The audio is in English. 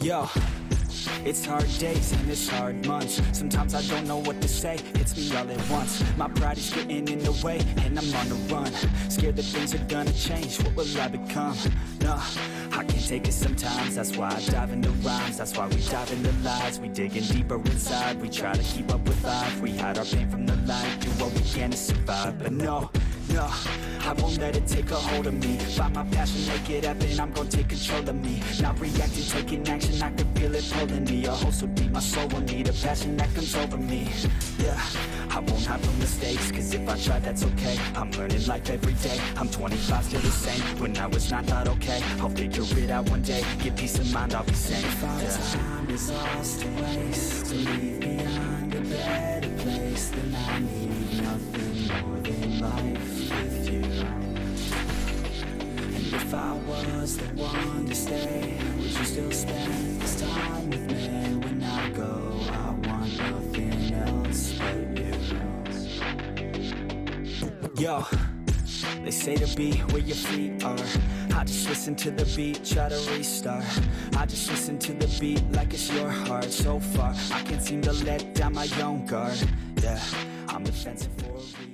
Yo, it's hard days and it's hard months. Sometimes I don't know what to say, hits me all at once. My pride is getting in the way and I'm on the run. Scared that things are gonna change, what will I become? No, I can't take it sometimes That's why I dive into rhymes, that's why we dive into lies We digging deeper inside, we try to keep up with life We hide our pain from the light, do what we can to survive. But no, no, I won't let it take a hold of me. Find my passion, make it happen, I'm gonna take control of me. Not reacting, taking action, I can feel it pulling me. A hole so deep, my soul will need a passion that comes over me. Yeah, I won't hide from mistakes Cause if I try, that's okay. I'm learning life every day. I'm 25, still the same. When I was 9, thought okay. I'll figure it out one day. Get peace of mind, I'll be If our yeah. time is ours to waste. To leave behind a better place Then I need nothing more than life if I was the one to stay Would you still spend this time with me? When I go, I want nothing else but you. Yo, they say to be where your feet are. I just listen to the beat, try to restart. I just listen to the beat like it's your heart. So far, I can't seem to let down my own guard. Yeah, I'm defensive for a reason